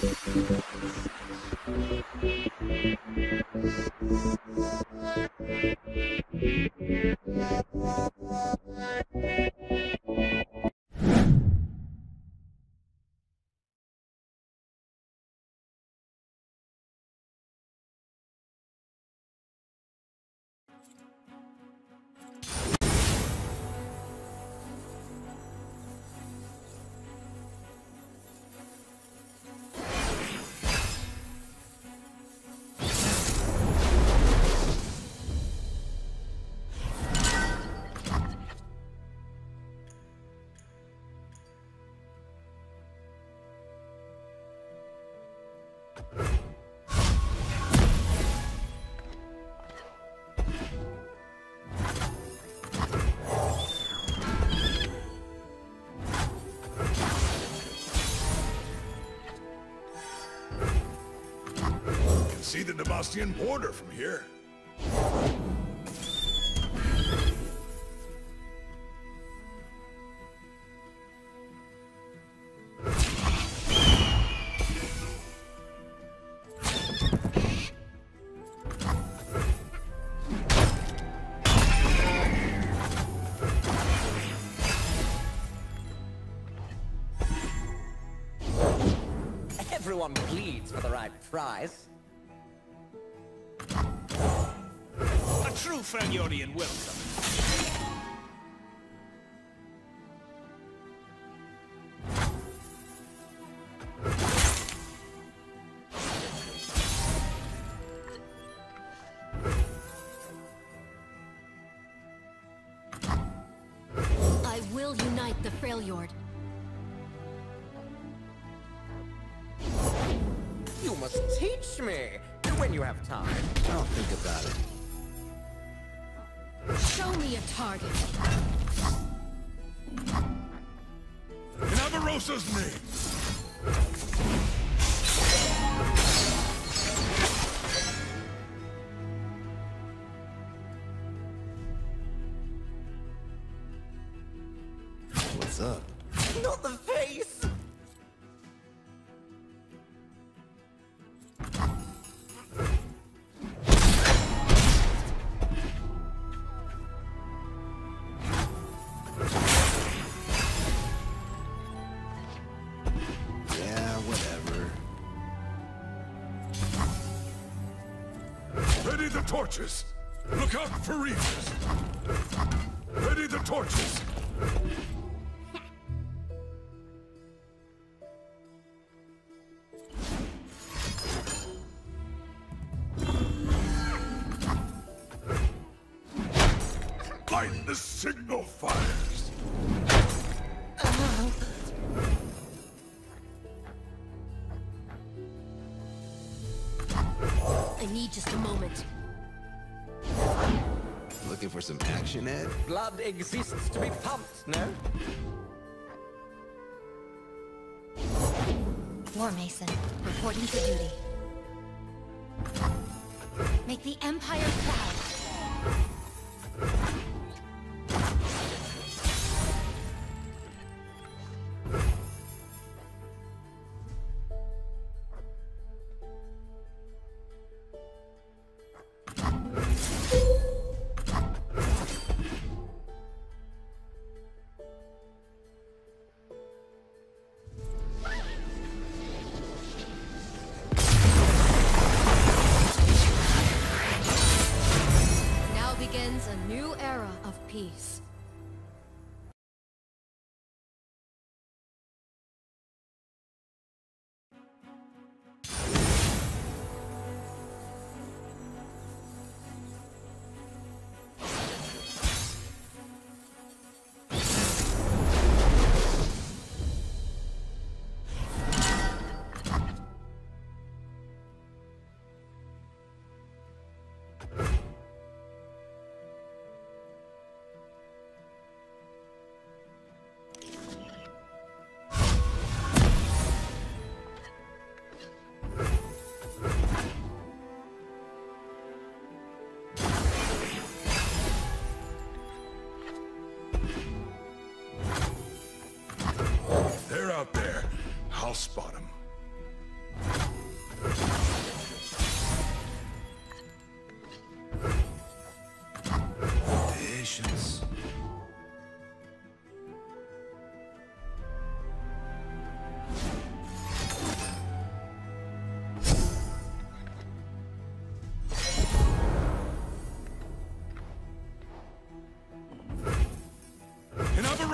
Thank you. See the Demacian border from here. Everyone pleads for the right price. A true Freljordian welcome. I will unite the Freljord. You must teach me when you have time. I'll think about it. Me a target. In Avarosa's name! The torches! Look out for Reavers! Ready the torches! Blood exists to be pumped, no? War Mason, reporting for duty. Make the Empire proud.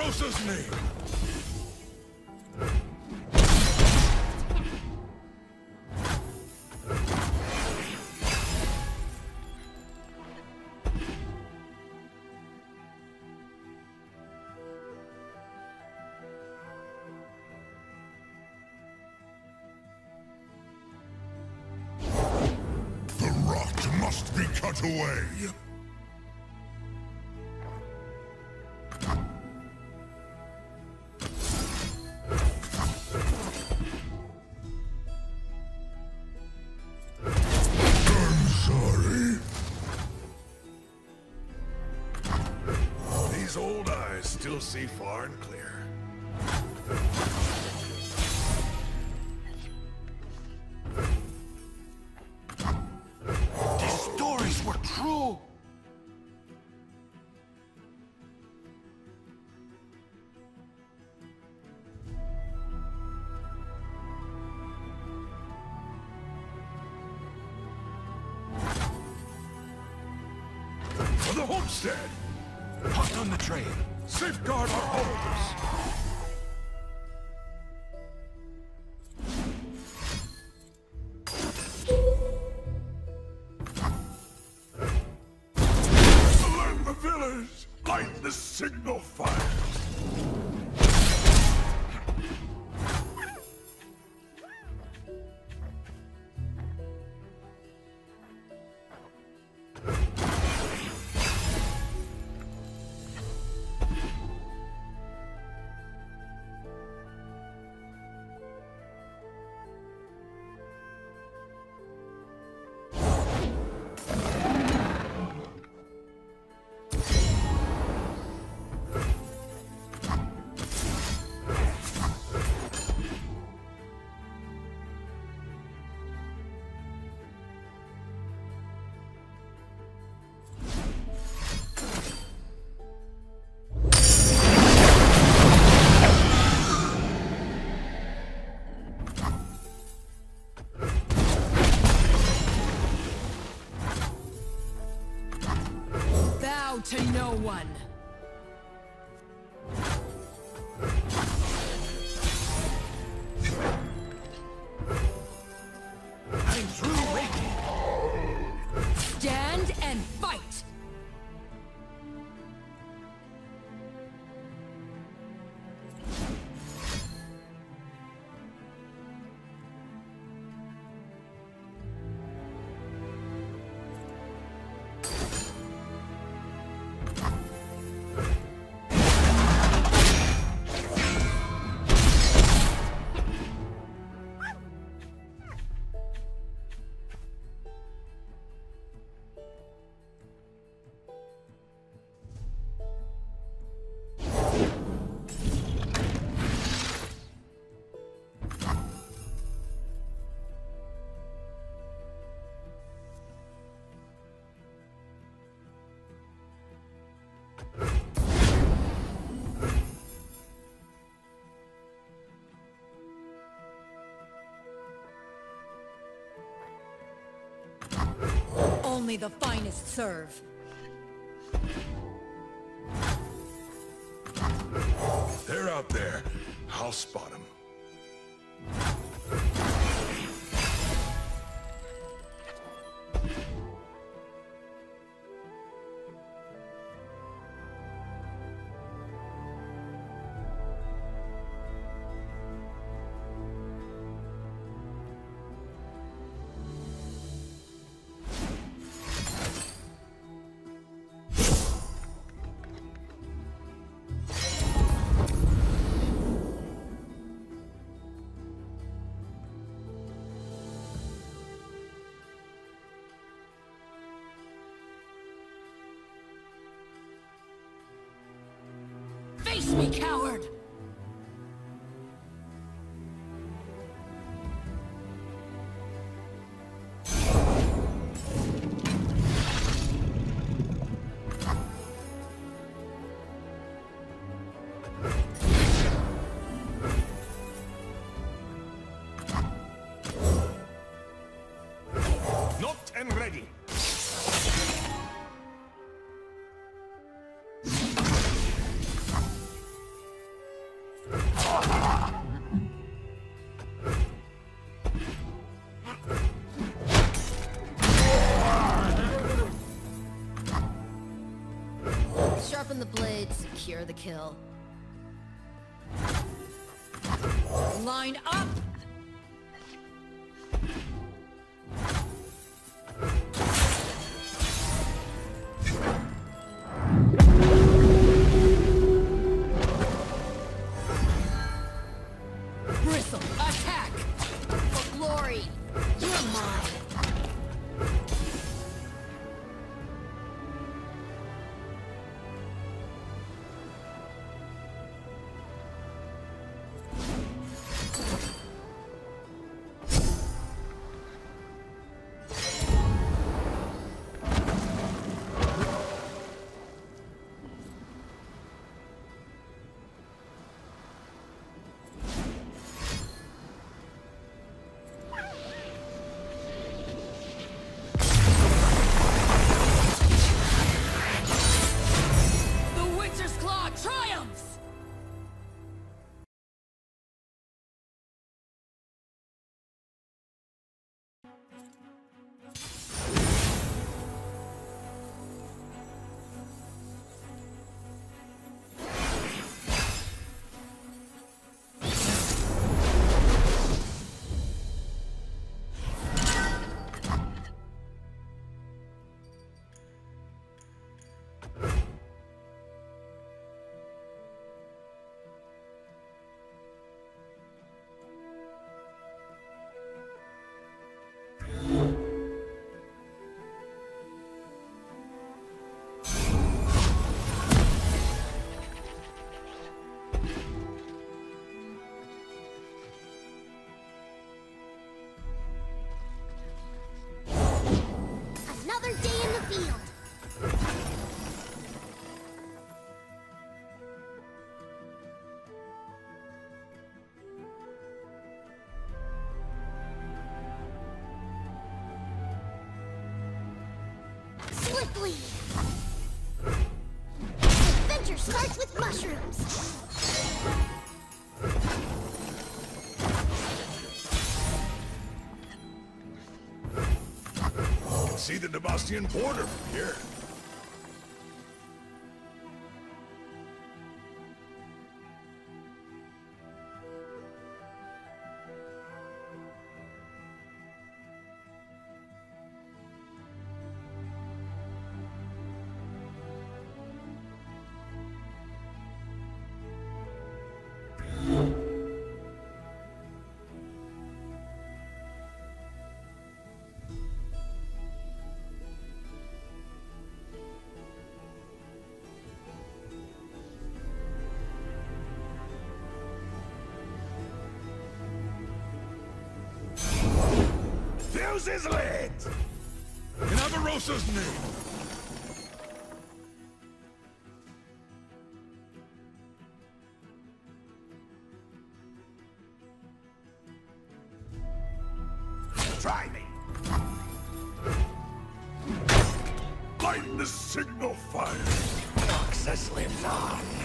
Avarosa's name. The rot must be cut away. See far and clear. These stories were true. For the homestead! Hot on the train. Safeguard our homes! Only the finest serve. They're out there. I'll spot them. The blade secure the kill. Line up! The Demacian border from here. Fuse his lit! In Avarosa's name! Try me! Light the signal fire! Noxus lives on!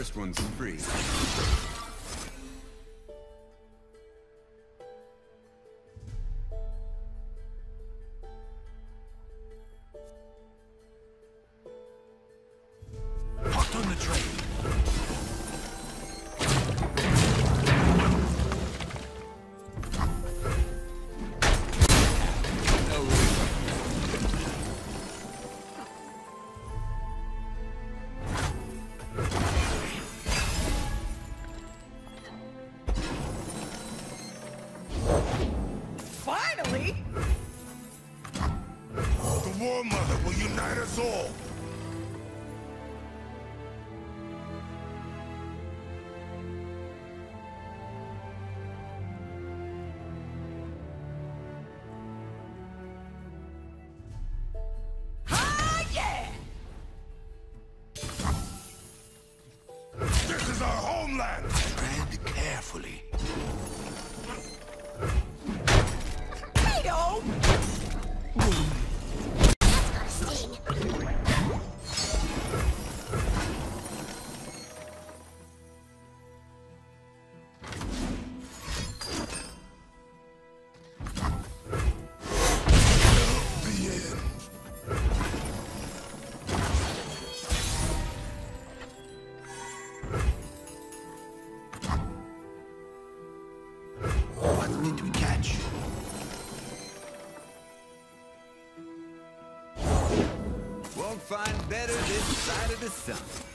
First one's free. Find better this side of the sun.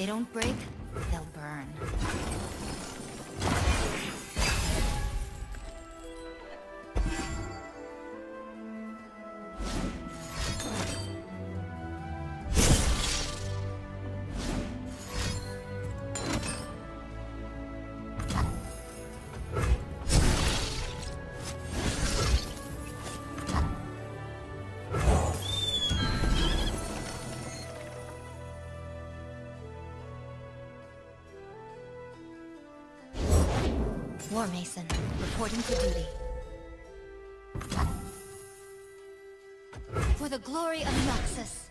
They don't break, War Mason, reporting for duty. For the glory of Noxus.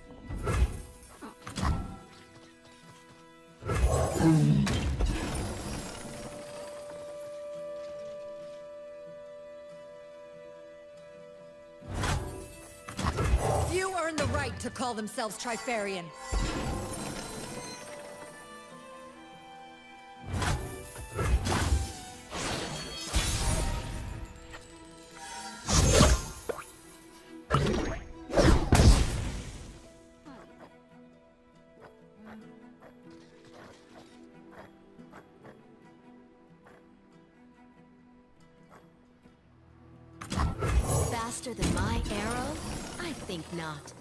Few earn the right to call themselves Trifarian. Not.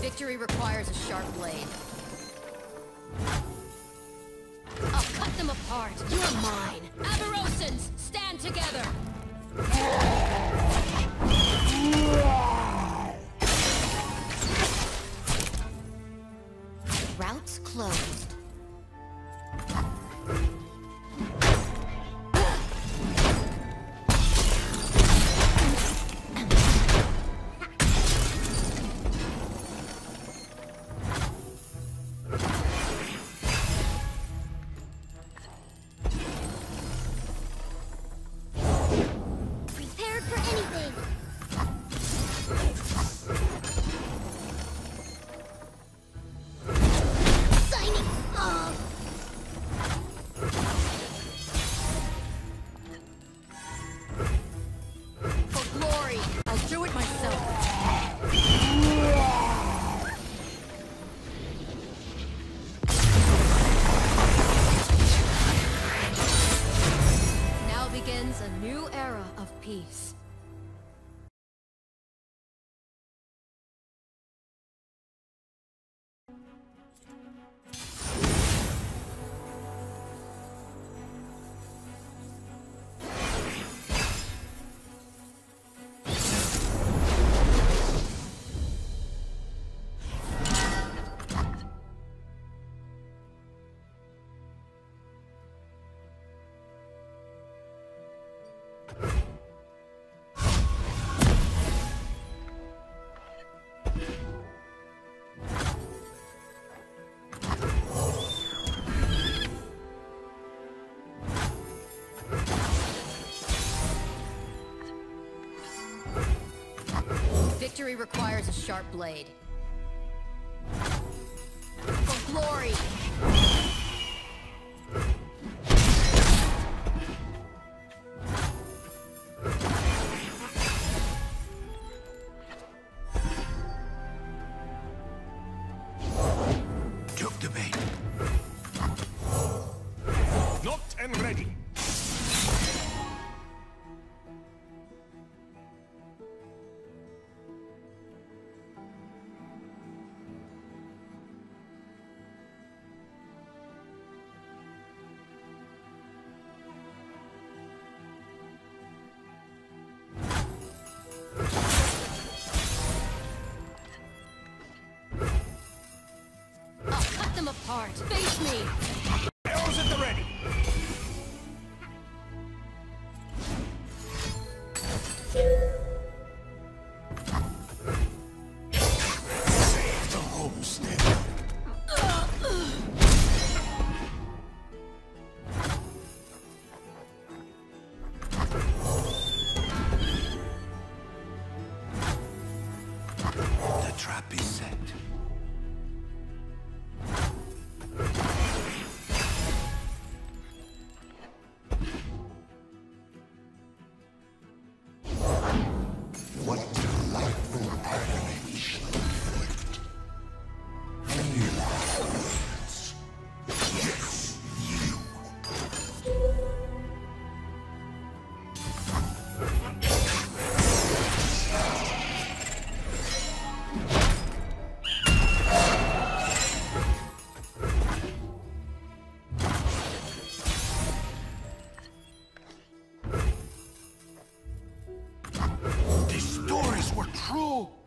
Victory requires a sharp blade. Requires a sharp blade. Apart! Face me! True.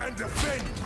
and defend!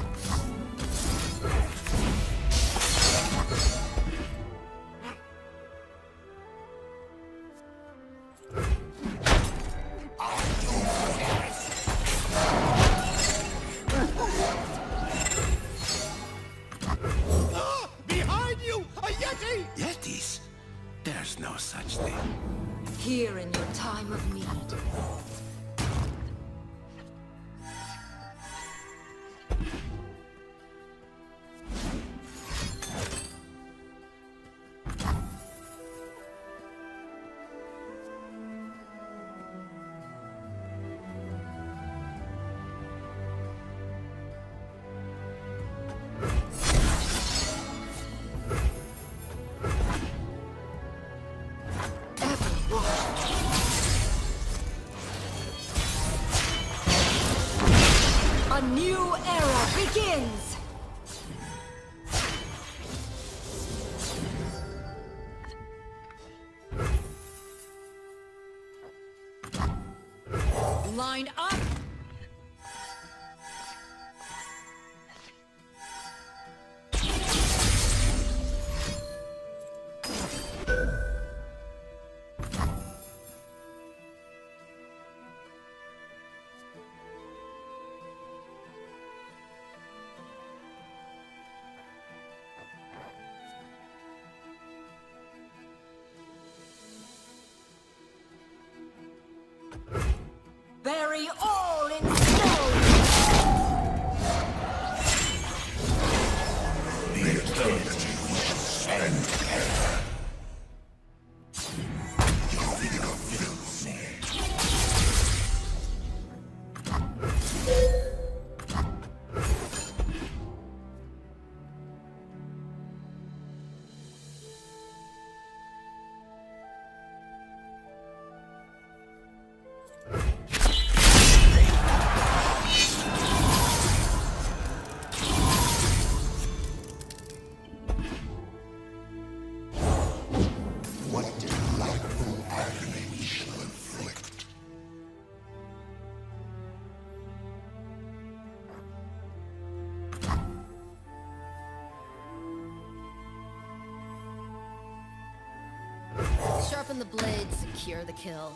Sharpen the blade, secure the kill.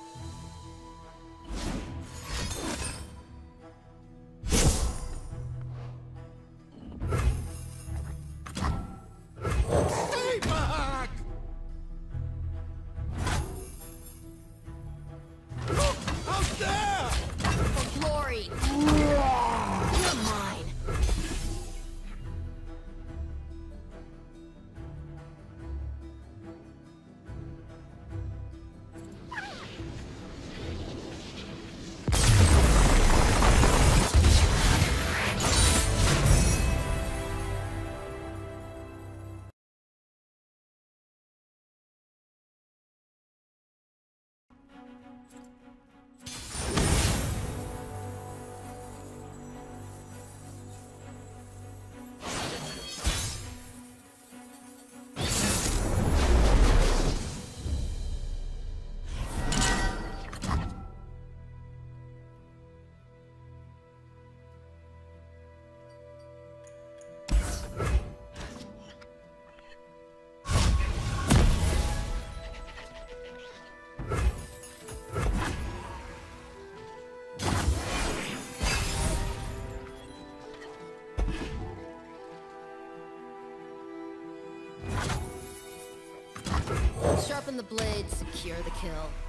Sharpen the blade, secure the kill.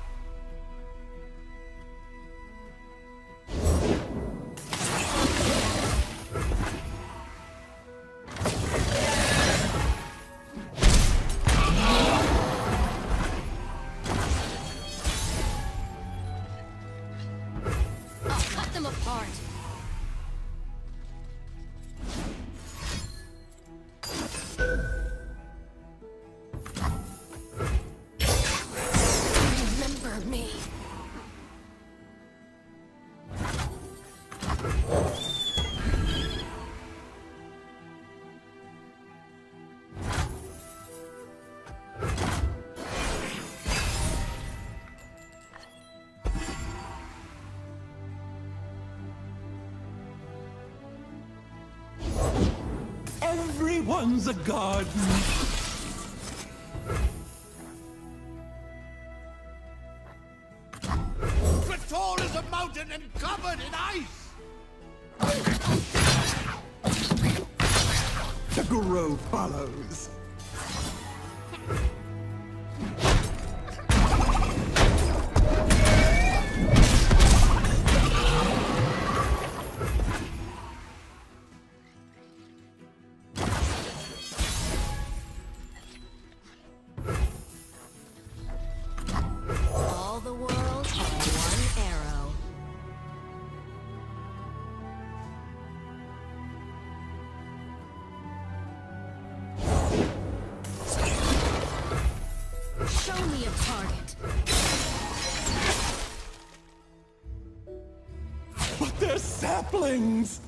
one's a garden. Praetor is a mountain and covered in ice! The Guru follows. saplings!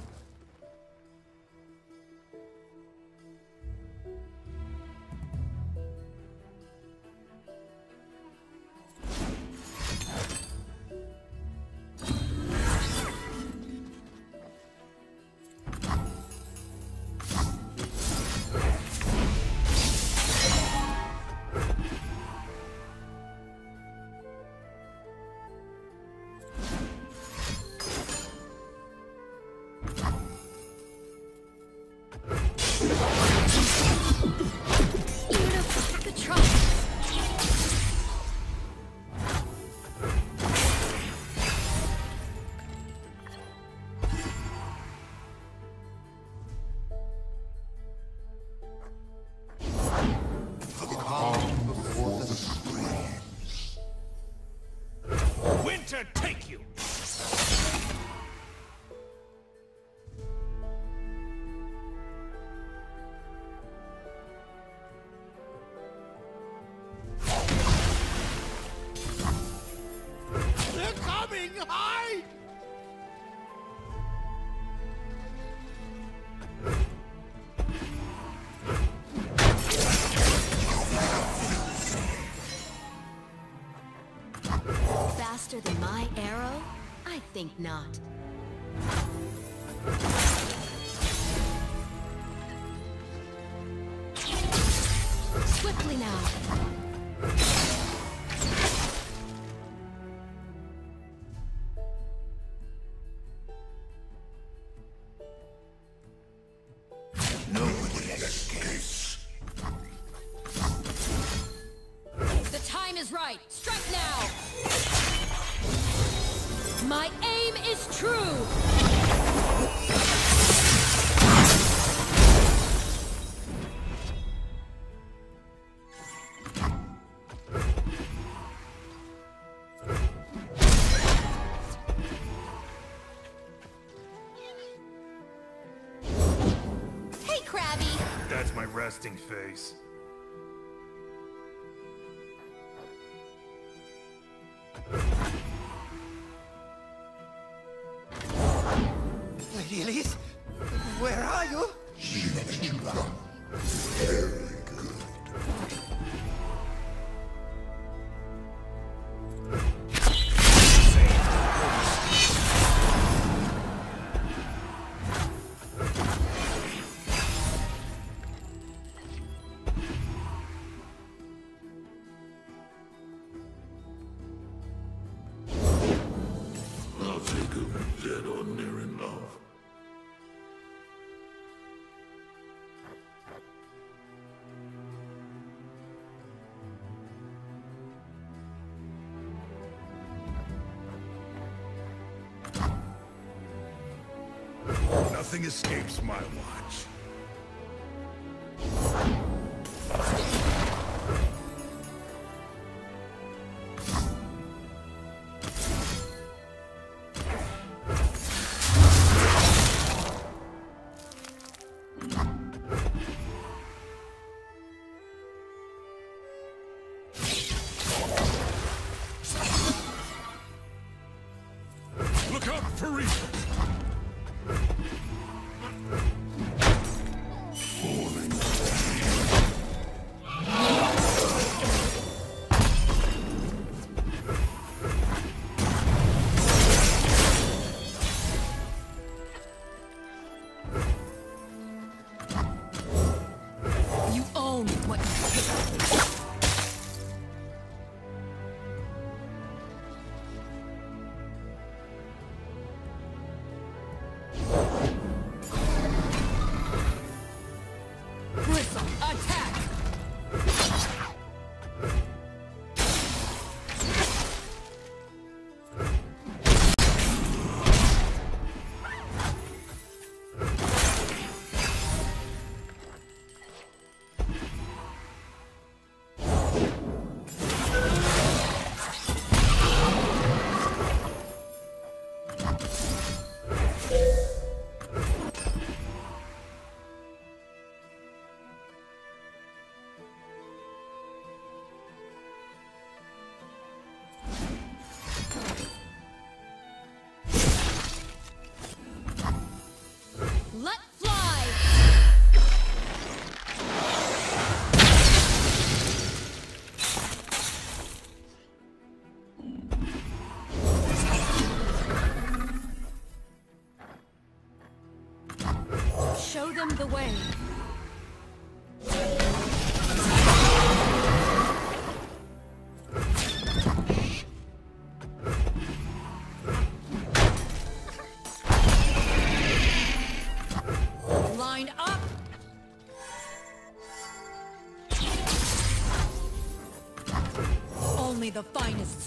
think not. Swiftly now! interesting face. Nothing escapes my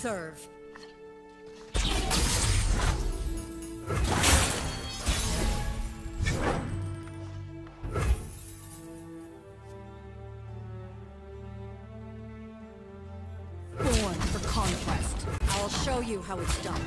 serve. Born for conquest. I'll show you how it's done.